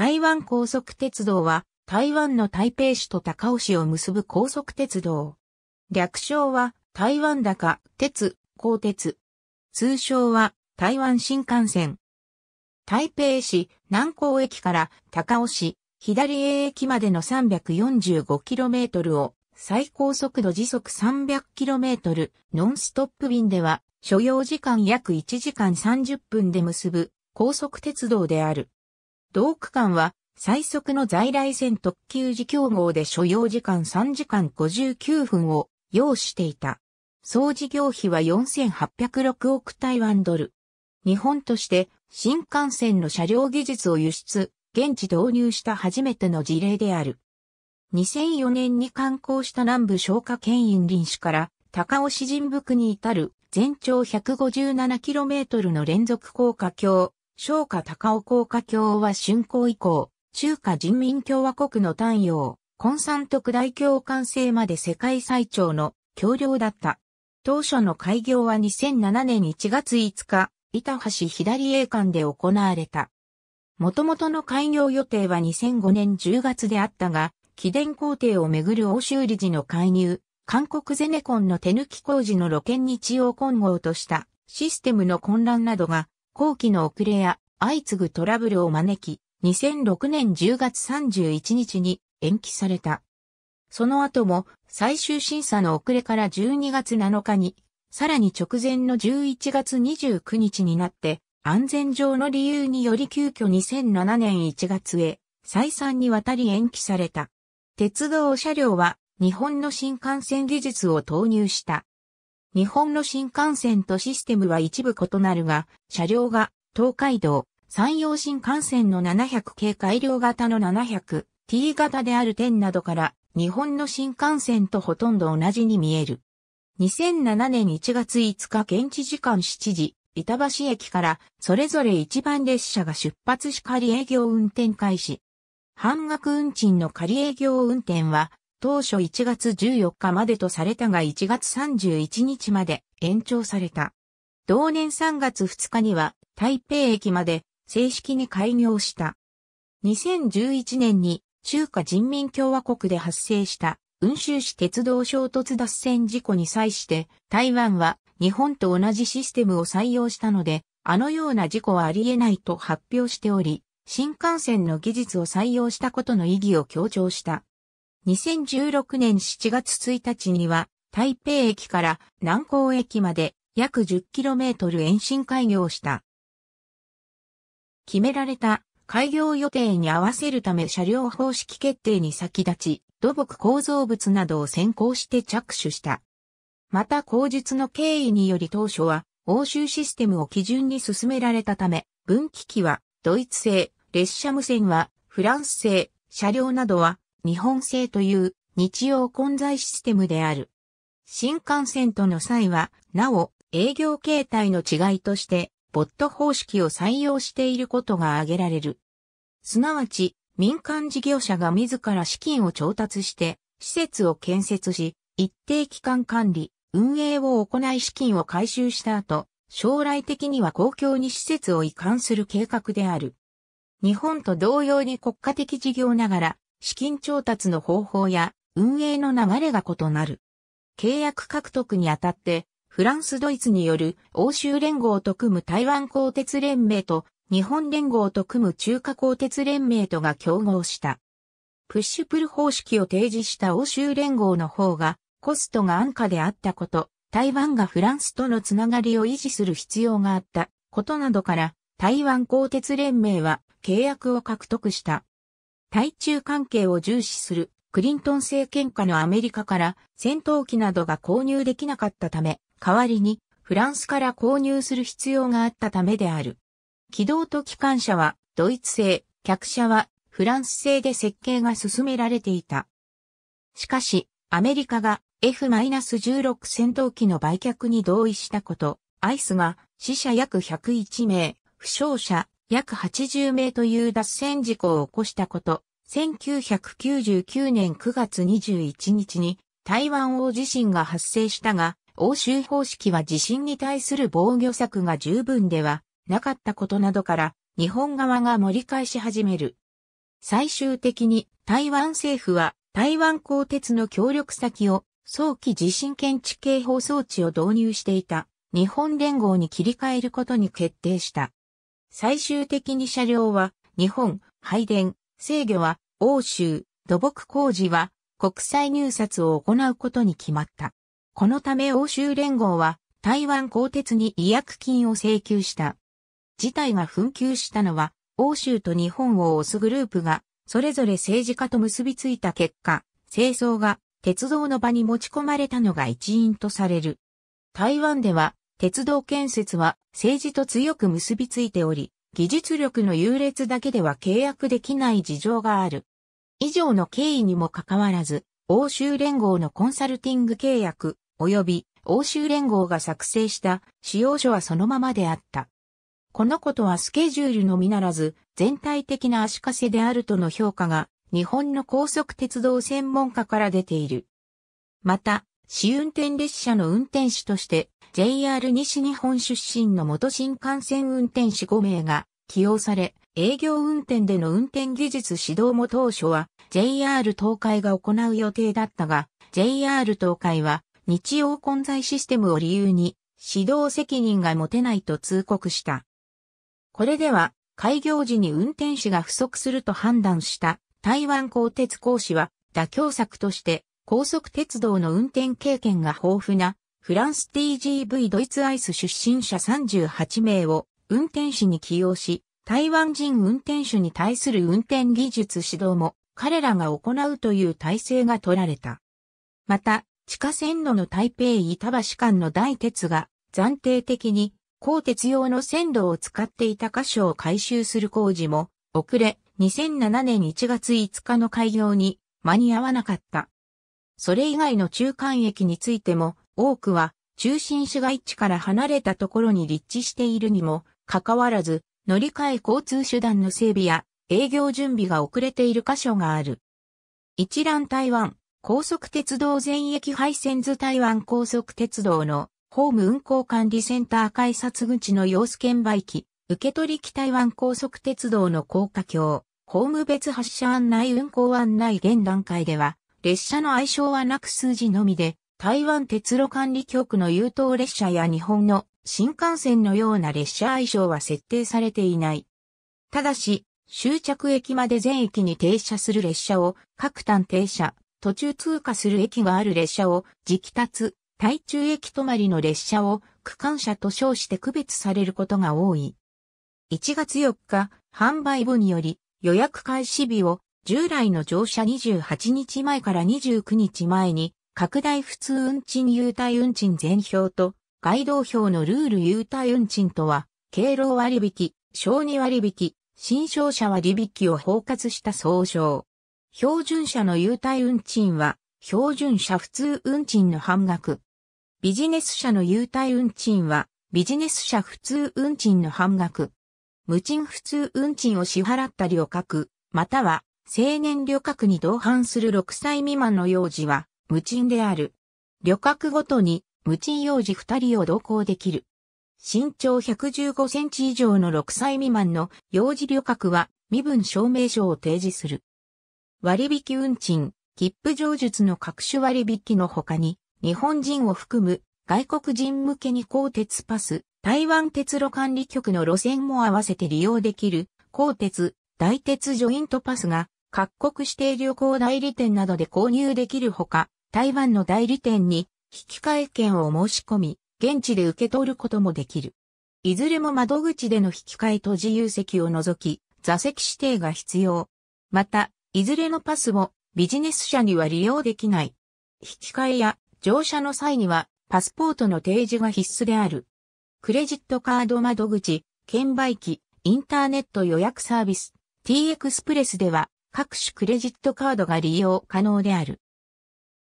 台湾高速鉄道は台湾の台北市と高雄市を結ぶ高速鉄道。略称は台湾高鉄、高鉄。通称は台湾新幹線。台北市南港駅から高雄市左営駅までの 345km を最高速度時速 300km ノンストップ便では所要時間約1時間30分で結ぶ高速鉄道である。同区間は最速の在来線特急時競合で所要時間3時間59分を要していた。総事業費は4806億台湾ドル。日本として新幹線の車両技術を輸出、現地導入した初めての事例である。2004年に刊行した南部消火牽引林市から高尾市人北に至る全長 157km の連続高架橋、消火高尾高架橋は竣工以降、中華人民共和国の単陽、コンサント大橋完成まで世界最長の橋梁だった。当初の開業は2007年1月5日、板橋左営間で行われた。元々の開業予定は2005年10月であったが、起電工程をめぐる欧州理事の介入、韓国ゼネコンの手抜き工事の露見日曜混合としたシステムの混乱などが、後期の遅れや相次ぐトラブルを招き、2006年10月31日に延期された。その後も最終審査の遅れから12月7日に、さらに直前の11月29日になって安全上の理由により急遽2007年1月へ再三にわたり延期された。鉄道車両は日本の新幹線技術を投入した。日本の新幹線とシステムは一部異なるが、車両が東海道、山陽新幹線の700系改良型の 700T 型である点などから日本の新幹線とほとんど同じに見える。2007年1月5日現地時間7時、板橋駅からそれぞれ一番列車が出発し仮営業運転開始。半額運賃の仮営業運転は当初1月14日までとされたが1月31日まで延長された。同年3月2日には台北駅まで正式に開業した。2011年に中華人民共和国で発生した運州市鉄道衝突脱線事故に際して台湾は日本と同じシステムを採用したのであのような事故はありえないと発表しており新幹線の技術を採用したことの意義を強調した。2016年7月1日には台北駅から南港駅まで約 10km 延伸開業した。決められた開業予定に合わせるため車両方式決定に先立ち、土木構造物などを先行して着手した。また口述の経緯により当初は欧州システムを基準に進められたため、分岐器はドイツ製、列車無線はフランス製、車両などは日本製という日用混在システムである。新幹線との際は、なお営業形態の違いとしてボット方式を採用していることが挙げられる。すなわち、民間事業者が自ら資金を調達して、施設を建設し、一定期間管理、運営を行い資金を回収した後、将来的には公共に施設を移管する計画である。日本と同様に国家的事業ながら、資金調達の方法や運営の流れが異なる。契約獲得にあたってフランス・ドイツによる欧州連合と組む台湾鋼鉄連盟と日本連合と組む中華鋼鉄連盟とが競合した。プッシュプル方式を提示した欧州連合の方がコストが安価であったこと、台湾がフランスとのつながりを維持する必要があったことなどから台湾鋼鉄連盟は契約を獲得した。対中関係を重視するクリントン政権下のアメリカから戦闘機などが購入できなかったため、代わりにフランスから購入する必要があったためである。機動と機関車はドイツ製、客車はフランス製で設計が進められていた。しかし、アメリカが F-16 戦闘機の売却に同意したこと、アイスが死者約101名、負傷者約80名という脱線事故を起こしたこと、1999年9月21日に台湾大地震が発生したが、欧州方式は地震に対する防御策が十分ではなかったことなどから、日本側が盛り返し始める。最終的に台湾政府は台湾鋼鉄の協力先を早期地震検知警報装置を導入していた日本連合に切り替えることに決定した。最終的に車両は日本、配電、制御は欧州、土木工事は国際入札を行うことに決まった。このため欧州連合は台湾鋼鉄に違約金を請求した。事態が紛糾したのは欧州と日本を押すグループがそれぞれ政治家と結びついた結果、清掃が鉄道の場に持ち込まれたのが一因とされる。台湾では鉄道建設は政治と強く結びついており、技術力の優劣だけでは契約できない事情がある。以上の経緯にもかかわらず、欧州連合のコンサルティング契約、及び欧州連合が作成した使用書はそのままであった。このことはスケジュールのみならず、全体的な足かせであるとの評価が、日本の高速鉄道専門家から出ている。また、試運転列車の運転士として、JR 西日本出身の元新幹線運転士5名が起用され、営業運転での運転技術指導も当初は JR 東海が行う予定だったが、JR 東海は日曜混在システムを理由に指導責任が持てないと通告した。これでは開業時に運転士が不足すると判断した台湾鋼鉄工士は妥協策として高速鉄道の運転経験が豊富なフランス TGV ドイツアイス出身者38名を運転士に起用し、台湾人運転手に対する運転技術指導も彼らが行うという体制が取られた。また、地下線路の台北板橋間の大鉄が暫定的に鋼鉄用の線路を使っていた箇所を改修する工事も遅れ、2007年1月5日の開業に間に合わなかった。それ以外の中間駅についても多くは中心市街地から離れたところに立地しているにもかかわらず乗り換え交通手段の整備や営業準備が遅れている箇所がある。一覧台湾高速鉄道全駅配線図台湾高速鉄道のホーム運行管理センター改札口の様子券売機、受取機台湾高速鉄道の高架橋、ホーム別発車案内運行案内現段階では、列車の愛称はなく数字のみで、台湾鉄路管理局の優等列車や日本の新幹線のような列車愛称は設定されていない。ただし、終着駅まで全駅に停車する列車を各単停車、途中通過する駅がある列車を直達、台中駅止まりの列車を区間車と称して区別されることが多い。1月4日、販売部により予約開始日を従来の乗車28日前から29日前に拡大普通運賃優待運賃全表と、街道表のルール優待運賃とは、経路割引、小児割引、新商車割引を包括した総称。標準車の優待運賃は、標準車普通運賃の半額。ビジネス車の優待運賃は、ビジネス車普通運賃の半額。無賃普通運賃を支払った旅客、または、青年旅客に同伴する6歳未満の幼児は、無賃である。旅客ごとに無賃幼児2人を同行できる。身長115センチ以上の6歳未満の幼児旅客は身分証明書を提示する。割引運賃、切符上述の各種割引の他に、日本人を含む外国人向けに高鉄パス、台湾鉄路管理局の路線も合わせて利用できる、高鉄、大鉄ジョイントパスが各国指定旅行代理店などで購入できるほか、台湾の代理店に引き換え券を申し込み、現地で受け取ることもできる。いずれも窓口での引き換えと自由席を除き、座席指定が必要。また、いずれのパスもビジネス車には利用できない。引き換えや乗車の際にはパスポートの提示が必須である。クレジットカード窓口、券売機、インターネット予約サービス、T エクスプレスでは各種クレジットカードが利用可能である。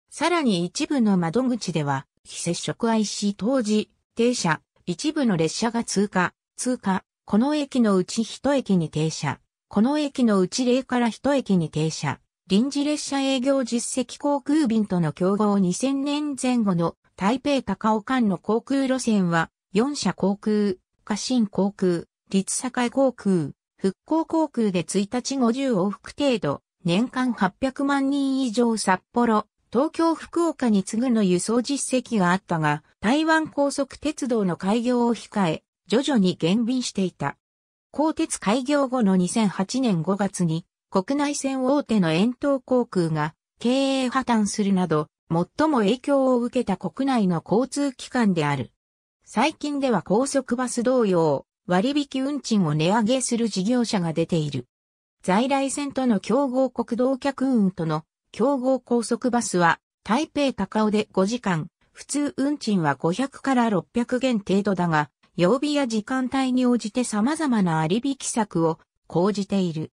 さらに一部の窓口では、非接触 IC 当時、停車、一部の列車が通過、通過、この駅のうち一駅に停車、この駅のうち0から一駅に停車、臨時列車営業実績航空便との競合。2000年前後の台北高尾間の航空路線は、4社航空、家新航空、立栄航空、復興航空で1日50往復程度、年間800万人以上札幌、東京福岡に次ぐの輸送実績があったが、台湾高速鉄道の開業を控え、徐々に減便していた。高鉄開業後の2008年5月に、国内線大手の遠東航空が経営破綻するなど、最も影響を受けた国内の交通機関である。最近では高速バス同様、割引運賃を値上げする事業者が出ている。在来線との競合国道客運との競合高速バスは台北高尾で5時間、普通運賃は500から600元程度だが、曜日や時間帯に応じて様々な割引策を講じている。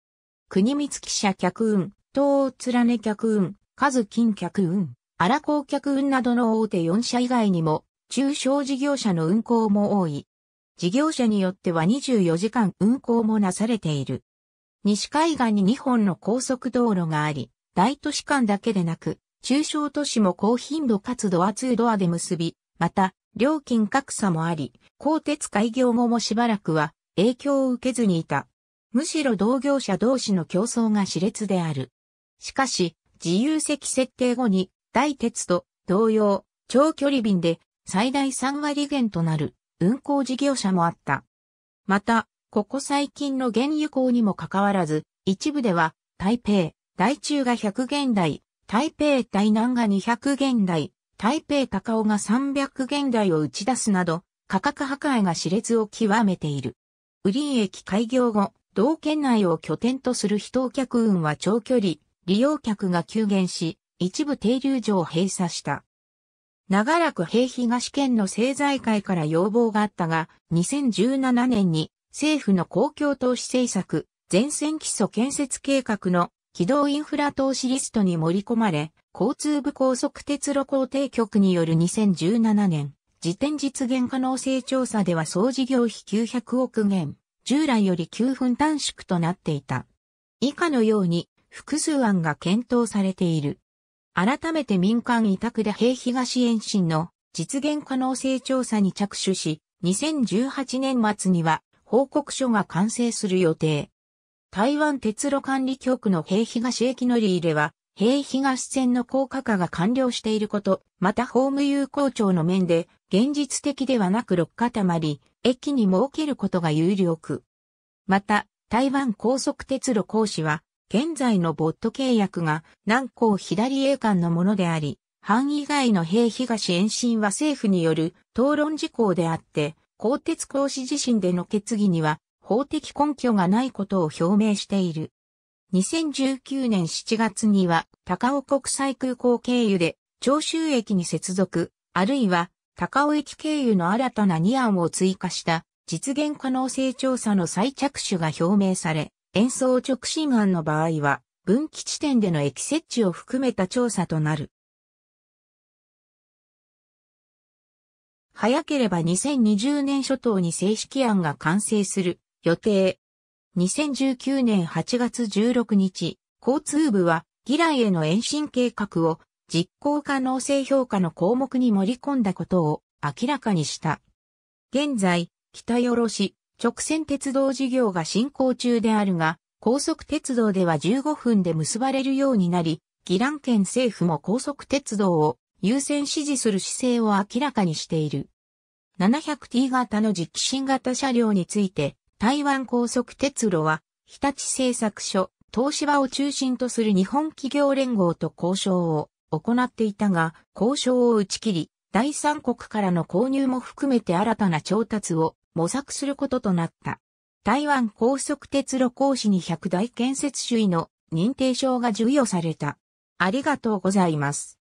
国光汽車客運、東大連ね客運、数金客運、荒港客運などの大手4社以外にも、中小事業者の運行も多い。事業者によっては24時間運行もなされている。西海岸に2本の高速道路があり、大都市間だけでなく、中小都市も高頻度かつドア2ドアで結び、また、料金格差もあり、鋼鉄開業後もしばらくは影響を受けずにいた。むしろ同業者同士の競争が熾烈である。しかし、自由席設定後に、大鉄と同様、長距離便で最大3割減となる運行事業者もあった。また、ここ最近の原油港にもかかわらず、一部では、台北、大中が100元台、台北大南が200元台、台北高尾が300元台を打ち出すなど、価格破壊が熾烈を極めている。ウリン駅開業後、同県内を拠点とする非当客運は長距離、利用客が急減し、一部停留所を閉鎖した。長らく平東県の政財界から要望があったが、2017年に政府の公共投資政策、全線基礎建設計画の軌道インフラ投資リストに盛り込まれ、交通部高速鉄路工程局による2017年、時点実現可能性調査では総事業費900億元、従来より9分短縮となっていた。以下のように複数案が検討されている。改めて民間委託で平東延伸の実現可能性調査に着手し、2018年末には報告書が完成する予定。台湾鉄路管理局の平東駅乗り入れは、平東線の高架化が完了していること、またホーム有効庁の面で、現実的ではなく六固まり、駅に設けることが有力。また、台湾高速鉄路講師は、現在のボット契約が南高左栄間のものであり、範囲外の平東延伸は政府による討論事項であって、鋼鉄講師自身での決議には法的根拠がないことを表明している。2019年7月には高尾国際空港経由で長州駅に接続、あるいは高尾駅経由の新たな2案を追加した実現可能性調査の再着手が表明され、演奏直進案の場合は、分岐地点での駅設置を含めた調査となる。早ければ2020年初頭に正式案が完成する予定。2019年8月16日、交通部はギライへの延伸計画を実行可能性評価の項目に盛り込んだことを明らかにした。現在、北よ市、直線鉄道事業が進行中であるが、高速鉄道では15分で結ばれるようになり、ギラン県政府も高速鉄道を優先支持する姿勢を明らかにしている。700T 型の実機新型車両について、台湾高速鉄路は、日立製作所、東芝を中心とする日本企業連合と交渉を行っていたが、交渉を打ち切り、第三国からの購入も含めて新たな調達を模索することとなった。台湾高速鉄路講師に100大建設主義の認定証が授与された。ありがとうございます。